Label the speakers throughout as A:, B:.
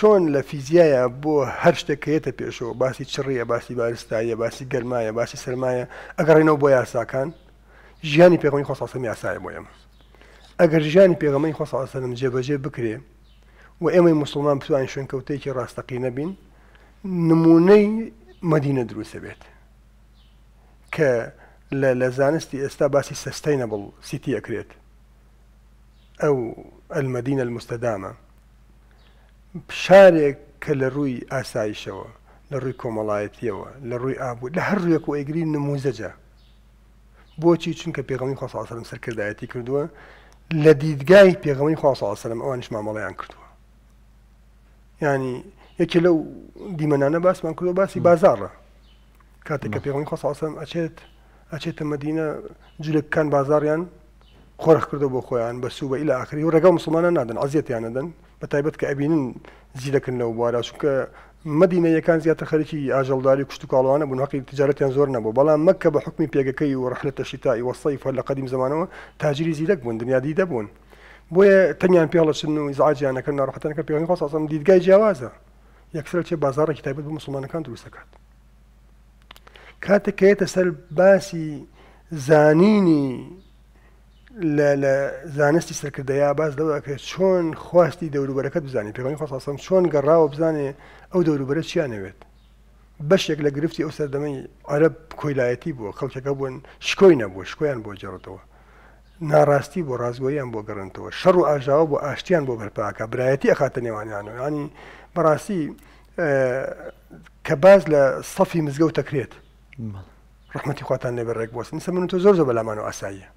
A: چۆن لە فیزیایە بۆ هەر شتێک کە یەتە پێشەوە باسی چڕیە باسی بارستاییە باسی گەرمایە باسی سەرمایە ئەگەڕێنەوە بۆ یاساکان ژیانی پێغمی خۆسەسم یاسایە بۆ ئێمە ئەگەر ژیانی پێغەمەی خۆسەسەلم جێبەجێ بکرێ و ئێمەی مسلمان بتوان شوێنکەوتێکی ڕاستەقی نەبین نمونەی مدینە دروستە بێت کە لە زانستی ئێستا باسی سستینەبڵ سیتی ئەکرێت ئەو ئەلمەدینە المستدامە فشارێک کە لە ڕووی ئاسایشەوە، لە ڕووی کۆمەڵایەتییەوە، لە ڕووی ئابووری، لە هەر ڕوویەک و ئەیگری نمووزەجە. بۆچی؟ چونکە پێغەمبەری خوا صلی اللە علیه و سلم سەرکردایەتی کردووە، لە دیدگای پێغەمبەری خوا صلی اللە علیه و سلم ئەوانیش مامەڵەیان کردووە. یانی یەکێ لەو دیمەنانە باسمان کردووە باسی بازاڕە. کاتێک کە پێغەمبەری خوا صلی اللە علیە و سلم ئەچێت ئەچێتە مەدینە جولەکەکان بازاڕیان قۆرخ کردو بۆ خۆیان بە سوبە ئیلە ئاخری و ڕێگا مسلمانان نادەن عەزیەتیان نەدەن بە تایبەت کە ئەبینن زیرەکن لەو بوارە چونکە مەدینەیەکان زیاتر خەریکی ئاژەڵداری کوشت و کاڵوانە بوون هەقی تجارەتیان زۆر نەبوو بەڵام مەکە بە حکمی پێگەکەی و ڕحلە تەشیتایی وەسەی فەر لە قەدیم زمانەوە تاجری زیرەک بوون دنیادی دەبوون بۆیە تەنیان پێڵەچن و ئیزعاجیانەکەن ناڕەحەتەکە پێوەنی خۆسەم دیدگای جیاوازە یەکسەر چێ بازارڕێکی تایبەت بە مسلمانەکان دروست دەکات کاتێک کەێتە سەر باسی زانینی لە لە زانستی سەرکردەیە باز لەوەکە چۆن خواستی دەوروبەرەکەت بزانانی پێغی خۆسەم چۆن گەڕاوە بزانێ ئەو دەوروبەرە چیانەوێت بەشێک لە گرفتی ئەو سەردەمەی عرب کۆیلایەتی بووە خەڵکەکە بوون شکۆی نەبووە شکۆیان بۆ جێڕتەوە ناڕاستی بۆ ڕاستگۆییان بۆ گەڕێنتەوە، شەڕ و ئاژاوە بۆ ئاشتیان بۆ بەرپا ئەکا، برایەتی ئەخاتە نێوانیان و یانی بەڕاستی کە باس لە سەفی مزگەوت ئەکرێت ڕەحمەتی خواتان لێبێ ڕێک بۆسن ئیستا من و تۆ زۆر زۆر بەلامان و ئاساییە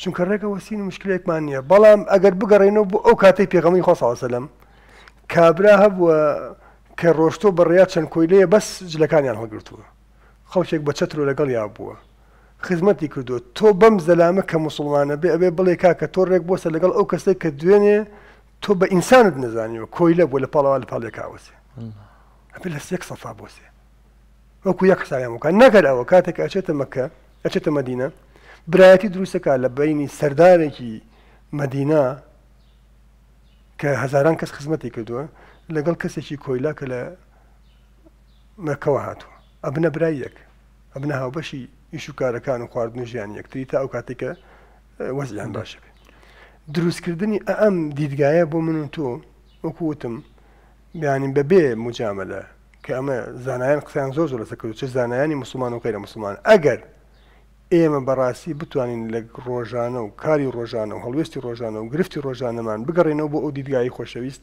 A: چونکە ڕێگە وەسین و مشکلێکمان نییە بەڵام ئەگەر بگەڕێنەوە بۆ ئەو کاتەی پێغەمبەری خوا صلی الله علیه و سلم کابرا هەبووە کە ڕۆشتۆ بە ڕێیا چەند کۆیلەیە بەس جلەکانیان هەڵگرتووە خەڵکێک بە چەترۆ لەگەڵیا بووە خزمەتی کردووە تۆ بەم زەلامە کە موسڵمانە بێ ئەبێ بڵێ کاکە تۆ ڕێک بۆسە لەگەڵ ئەو کەسێک کە دوێنێ تۆ بە ئینسانت نەزانیوە کۆیلە بوو لە پاڵەوە لە پاڵێکاوەسێ ئەبێ لە سێک سەفا بۆسێ وەکو یەک حساویان وکە نەگەر ئەوە کاتێک ئەچێتە مەکە ئەچێتە مەدینە برایەتی دروستەکە لە بینی سەردارێکی مەدینا کە هەزاران کەس خزمەتی کردووە لەگەڵ کەسێکی کۆیلا کە لە مەکەوە هاتووە، ئەبنە برای یەک، ئەبنە هاوبەشی ئیش و کارەکان و خواردن و ژیانی یەکتری تا ئەو کاتەی کە وەزعیان باش بێت. دروستکردنی ئە ئەم دیدگایە بۆ من و تۆ وەکو وتم بیانی بەبێ موجامەلە کە ئەمە زانایان قسەیان زۆر زۆر لەسەر کردو چ زانایانی موسڵمان و غەیرە موسڵمان ئەگەر ئێمە بەڕاستی بتوانین لە ڕۆژانە و کاری ڕۆژانە و هەڵوێستی ڕۆژانە و گرفتی ڕۆژانەمان بگەڕێنەوە بۆ ئەو دیدگایی خۆشەویست